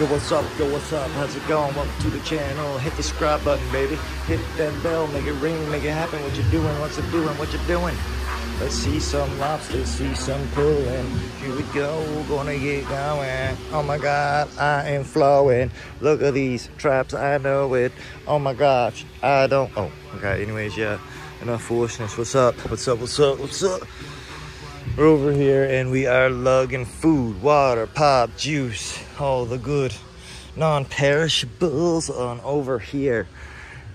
Yo, what's up? Yo, what's up? How's it going? Welcome to the channel. Hit the subscribe button, baby. Hit that bell, make it ring, make it happen. What you doing? What's it doing? What you doing? Let's see some lobsters, see some pulling. Here we go, gonna get going. Oh my god, I am flowing. Look at these traps, I know it. Oh my gosh, I don't. Oh, okay, anyways, yeah. Enough foolishness. What's up? What's up? What's up? What's up? We're over here and we are lugging food, water, pop, juice, all the good non-perishables on over here.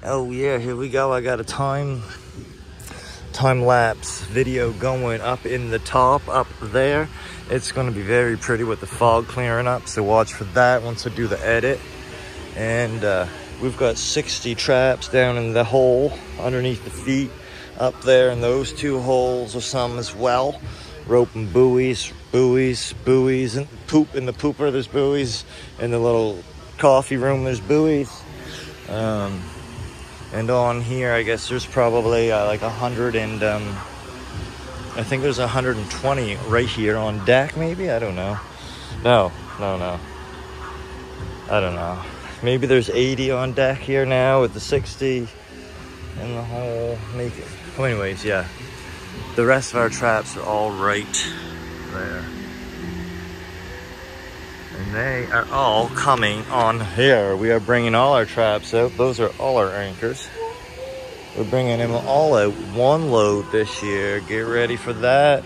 Oh yeah, here we go. I got a time time lapse video going up in the top up there. It's going to be very pretty with the fog clearing up, so watch for that once I do the edit. And uh, we've got 60 traps down in the hole underneath the feet up there and those two holes or some as well rope and buoys buoys buoys and poop in the pooper there's buoys in the little coffee room there's buoys. Um, and on here I guess there's probably uh, like a hundred and um, I think there's 120 right here on deck maybe? I don't know. No no no. I don't know. Maybe there's 80 on deck here now with the 60 in the hole make it well, anyways, yeah. The rest of our traps are all right there. And they are all coming on here. We are bringing all our traps out. Those are all our anchors. We're bringing them all out one load this year. Get ready for that.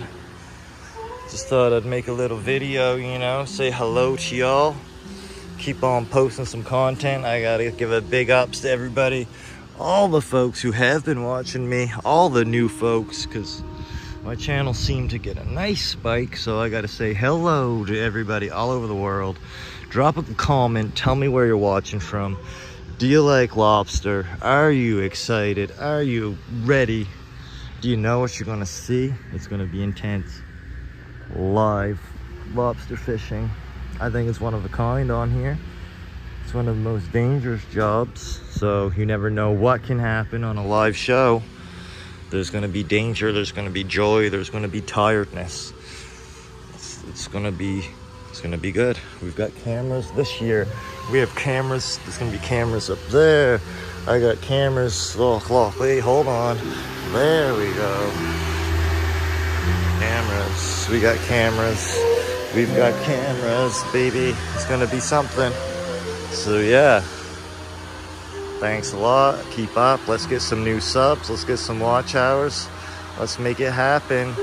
Just thought I'd make a little video, you know, say hello to y'all. Keep on posting some content. I gotta give a big ups to everybody all the folks who have been watching me, all the new folks, because my channel seemed to get a nice spike, so I got to say hello to everybody all over the world. Drop a comment, tell me where you're watching from. Do you like lobster? Are you excited? Are you ready? Do you know what you're to see? It's to be intense. Live lobster fishing. I think it's one of a kind on here. It's one of the most dangerous jobs, so you never know what can happen on a live show. There's going to be danger, there's going to be joy, there's going to be tiredness. It's, it's going to be it's going to be good. We've got cameras this year. We have cameras. There's going to be cameras up there. I got cameras. Oh, oh, wait, hold on. There we go. Cameras. We got cameras. We've got cameras, baby. It's going to be something. So yeah, thanks a lot. Keep up. Let's get some new subs. Let's get some watch hours. Let's make it happen.